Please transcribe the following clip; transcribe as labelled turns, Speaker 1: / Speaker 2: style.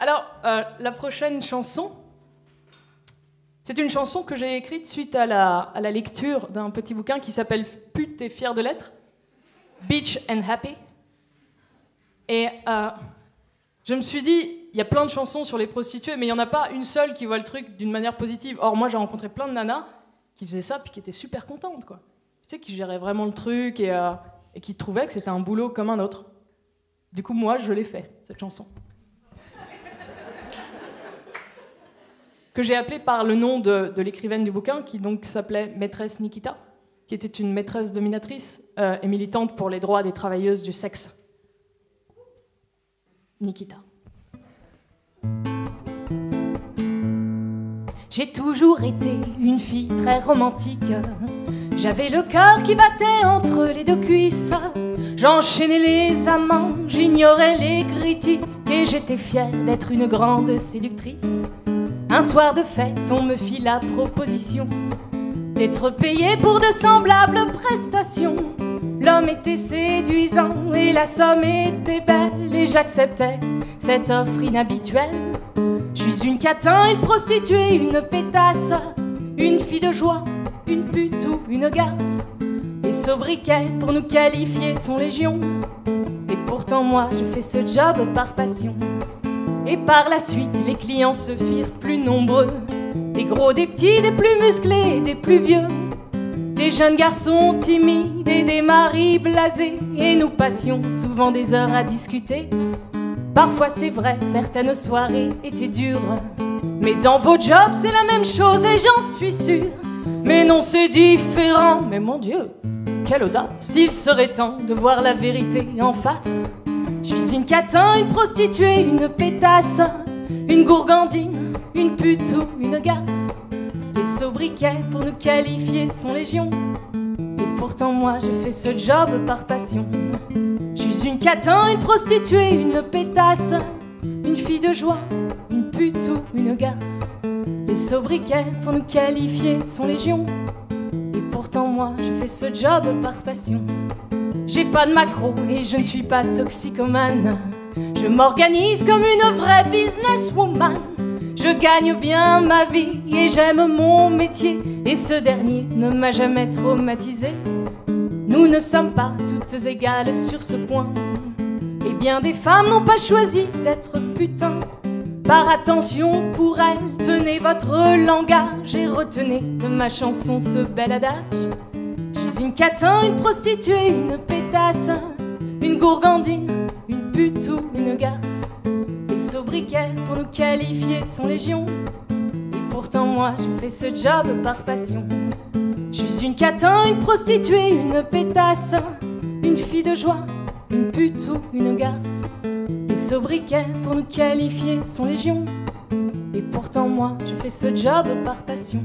Speaker 1: Alors, euh, la prochaine chanson, c'est une chanson que j'ai écrite suite à la, lecture d'un petit bouquin qui s'appelle Pute et fier de l'être, Beach and Happy. Et euh, je me suis dit, il y a plein de chansons sur les prostituées, mais il n'y en a pas une seule qui voit le truc d'une manière positive. Or, moi, j'ai rencontré plein de nanas qui faisaient ça puis qui étaient super contentes, quoi. Tu sais, qui géraient vraiment le truc et, euh, et qui trouvaient que c'était un boulot comme un autre. Du coup, moi, je l'ai fait, cette chanson. Que j'ai appelée par le nom de, l'écrivaine du bouquin, qui donc s'appelait Maîtresse Nikita, qui était une maîtresse dominatrice euh, et militante pour les droits des travailleuses du sexe. Nikita.
Speaker 2: J'ai toujours été une fille très romantique. J'avais le cœur qui battait entre les deux cuisses. J'enchaînais les amants, j'ignorais les critiques et j'étais fière d'être une grande séductrice. Un soir de fête, on me fit la proposition d'être payée pour de semblables prestations. L'homme était séduisant et la somme était belle et j'acceptais cette offre inhabituelle. Je suis une catin, une prostituée, une pétasse, une fille de joie, une pute ou une garce. Les sobriquets pour nous qualifier sont légion. Et pourtant moi je fais ce job par passion. Et par la suite les clients se firent plus nombreux. Des gros, des petits, des plus musclés, des plus vieux. Des jeunes garçons timides et des maris blasés. Et nous passions souvent des heures à discuter. Parfois c'est vrai, certaines soirées étaient dures. Mais dans vos jobs c'est la même chose et j'en suis sûre. Mais non c'est différent, mais mon Dieu, quelle audace Il serait temps de voir la vérité en face. Je suis une catin, une prostituée, une pétasse, une gourgandine, une pute ou une garce. Les sobriquets pour nous qualifier sont légion. Et pourtant moi je fais ce job par passion. Je suis une catin, une prostituée, une pétasse, une fille de joie, une pute ou une garce. Les sobriquets pour nous qualifier sont légion. Et pourtant moi je fais ce job par passion. J'ai pas de macro et je ne suis pas toxicomane. Je m'organise comme une vraie businesswoman. Je gagne bien ma vie et j'aime mon métier. Et ce dernier ne m'a jamais traumatisé. Nous ne sommes pas toutes égales sur ce point. Et bien des femmes n'ont pas choisi d'être putain. Par attention pour elles, tenez votre langage et retenez de ma chanson ce bel adage. Une catin, une prostituée, une pétasse, une gourgandine, une pute ou une garce. Les sobriquets pour nous qualifier sont légion. Et pourtant moi je fais ce job par passion. Je suis une catin, une prostituée, une pétasse, une fille de joie, une pute ou une garce. Les sobriquets pour nous qualifier sont légion. Et pourtant moi je fais ce job par passion.